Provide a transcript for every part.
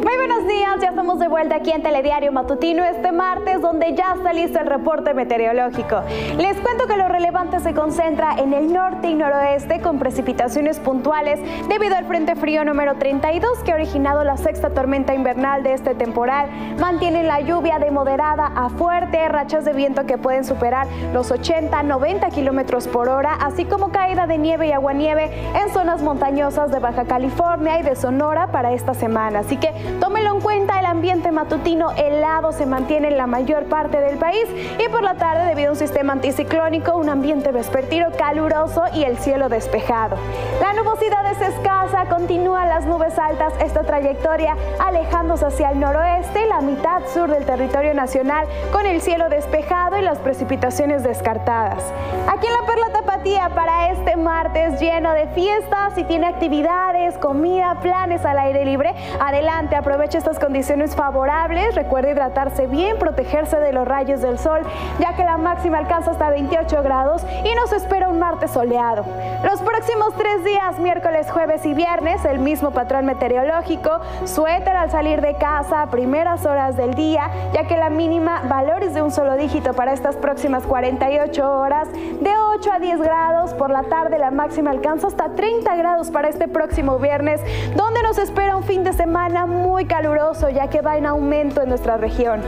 Muy buenos días, ya estamos de vuelta aquí en Telediario Matutino este martes donde ya está listo el reporte meteorológico. Les cuento que lo relevante se concentra en el norte y noroeste con precipitaciones puntuales debido al Frente Frío número 32 que ha originado la sexta tormenta invernal de este temporal. Mantienen la lluvia de moderada a fuerte, rachas de viento que pueden superar los 80-90 kilómetros por hora, así como caída de nieve y aguanieve en zonas montañosas de Baja California y de Sonora para esta semana. Así que Tómelo en cuenta, el ambiente matutino helado se mantiene en la mayor parte del país y por la tarde debido a un sistema anticiclónico, un ambiente vespertino caluroso y el cielo despejado. La nubosidad es escasa, continúan las nubes altas esta trayectoria alejándose hacia el noroeste, la mitad sur del territorio nacional con el cielo despejado y las precipitaciones descartadas. Aquí en la Perla Tapatía para este martes lleno de fiestas y tiene actividades, comida, planes al aire libre, adelante aproveche estas condiciones favorables. Recuerde hidratarse bien, protegerse de los rayos del sol, ya que la máxima alcanza hasta 28 grados y nos espera un martes soleado. Los próximos tres días, miércoles, jueves y viernes, el mismo patrón meteorológico, suéter al salir de casa, primeras horas del día, ya que la mínima valores de un solo dígito para estas próximas 48 horas, de 8 a 10 grados, por la tarde la máxima alcanza hasta 30 grados para este próximo viernes, donde nos espera un fin de semana muy muy caluroso ya que va en aumento en nuestra región.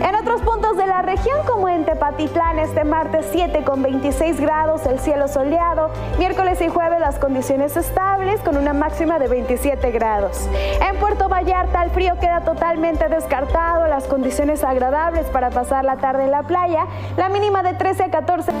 En otros puntos de la región como en Tepatitlán este martes 7 con 26 grados, el cielo soleado, miércoles y jueves las condiciones estables con una máxima de 27 grados. En Puerto Vallarta frío queda totalmente descartado, las condiciones agradables para pasar la tarde en la playa, la mínima de 13 a 14.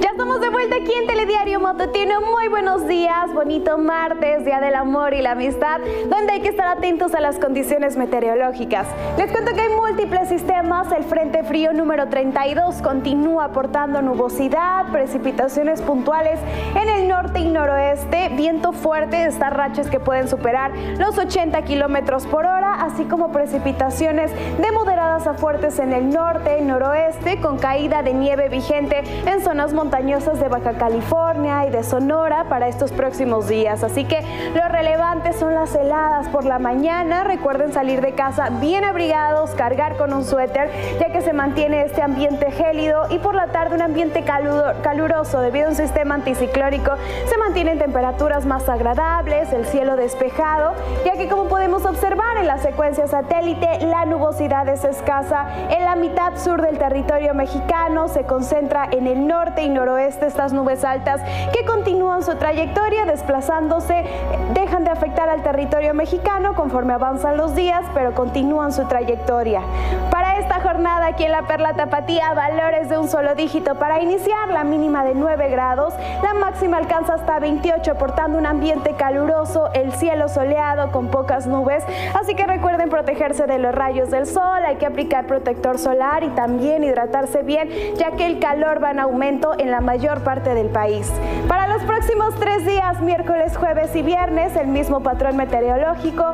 Ya estamos de vuelta aquí en Telediario Mototino. Muy buenos días, bonito martes, Día del Amor y la Amistad, donde hay que estar atentos a las condiciones meteorológicas. Les cuento que hay múltiples sistemas. El Frente Frío número 32 continúa aportando nubosidad, precipitaciones puntuales en el norte y noroeste, viento fuerte, estas rachas que pueden superar los 80 kilómetros por hora, así como precipitaciones de moderadas a fuertes en el norte y noroeste, con caída de nieve vigente en zonas montañosas de Baja California y de Sonora para estos próximos días. Así que lo relevante son las heladas por la mañana. Recuerden salir de casa bien abrigados, cargar con un suéter, ya que se mantiene este ambiente gélido y por la tarde un ambiente caluroso debido a un sistema anticiclónico. Se mantienen temperaturas más agradables, el cielo despejado, ya que como podemos observar en la secuencia satélite, la nubosidad es escasa. En la mitad sur del territorio mexicano se concentra en el norte y noroeste estas nubes altas que continúan su trayectoria desplazándose, dejan de afectar al territorio mexicano conforme avanzan los días, pero continúan su trayectoria. Esta jornada aquí en la Perla Tapatía, valores de un solo dígito para iniciar, la mínima de 9 grados, la máxima alcanza hasta 28, aportando un ambiente caluroso, el cielo soleado con pocas nubes, así que recuerden protegerse de los rayos del sol, hay que aplicar protector solar y también hidratarse bien, ya que el calor va en aumento en la mayor parte del país. Para los próximos tres días, miércoles, jueves y viernes, el mismo patrón meteorológico,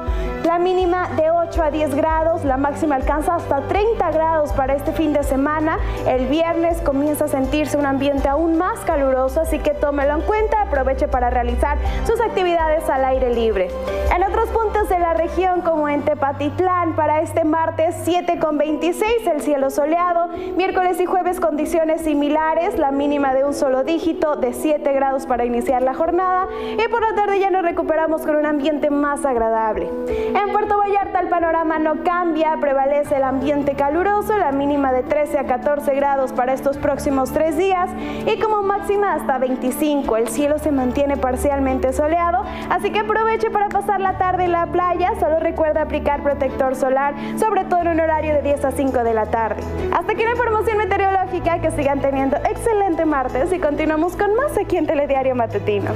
la mínima de 8 a 10 grados, la máxima alcanza hasta 30 grados para este fin de semana. El viernes comienza a sentirse un ambiente aún más caluroso, así que tómelo en cuenta, aproveche para realizar sus actividades al aire libre. En otros puntos de la región, como en Tepatitlán, para este martes 7 con 26, el cielo soleado, miércoles y jueves condiciones similares, la mínima de un solo dígito de 7 grados para iniciar la jornada y por la tarde ya nos recuperamos con un ambiente más agradable. En Puerto Vallarta el panorama no cambia, prevalece el ambiente caluroso, la mínima de 13 a 14 grados para estos próximos tres días y como máxima hasta 25. El cielo se mantiene parcialmente soleado, así que aproveche para pasar la tarde en la playa, solo recuerda aplicar protector solar, sobre todo en un horario de 10 a 5 de la tarde. Hasta aquí la información meteorológica, que sigan teniendo excelente martes y continuamos con más aquí en Telediario Matutino.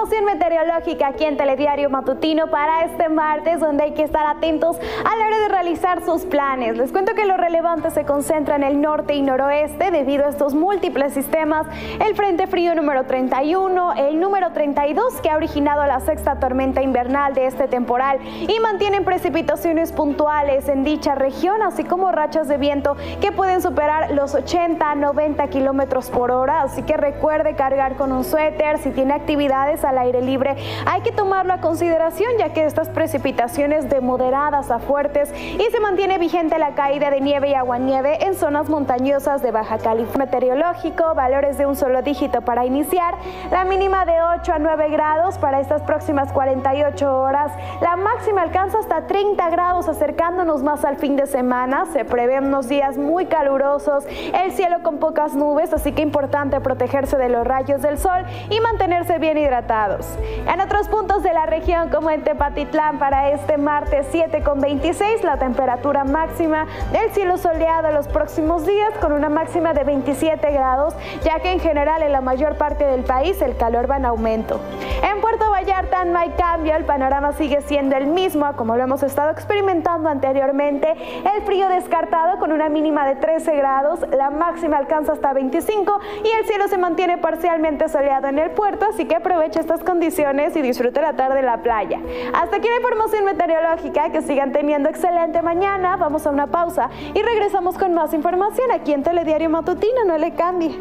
Información meteorológica aquí en Telediario Matutino para este martes donde hay que estar atentos a la hora de realizar sus planes. Les cuento que lo relevante se concentra en el norte y noroeste debido a estos múltiples sistemas, el Frente Frío número 31, el número 32 que ha originado la sexta tormenta invernal de este temporal y mantienen precipitaciones puntuales en dicha región, así como rachas de viento que pueden superar los 80 90 kilómetros por hora, así que recuerde cargar con un suéter si tiene actividad actividades al aire libre. Hay que tomarlo a consideración ya que estas precipitaciones de moderadas a fuertes y se mantiene vigente la caída de nieve y aguanieve en zonas montañosas de Baja California. Meteorológico, valores de un solo dígito para iniciar, la mínima de 8 a 9 grados para estas próximas 48 horas, la máxima alcanza hasta 30 grados acercándonos más al fin de semana, se prevén unos días muy calurosos, el cielo con pocas nubes, así que importante protegerse de los rayos del sol y mantenerse bien hidratados. En otros puntos de la región como en Tepatitlán para este martes 7 con 26 la temperatura máxima del cielo soleado los próximos días con una máxima de 27 grados, ya que en general en la mayor parte del país el calor va en aumento. En Puerto Vallarta no hay cambio, el panorama sigue siendo el mismo como lo hemos estado experimentando anteriormente. El frío descartado con una mínima de 13 grados, la máxima alcanza hasta 25 y el cielo se mantiene parcialmente soleado en el puerto, así que aproveche estas condiciones y disfrute la tarde en la playa. Hasta aquí la información meteorológica, que sigan teniendo excelente mañana, vamos a una pausa y regresamos con más información aquí en Telediario Matutino, no le cambie.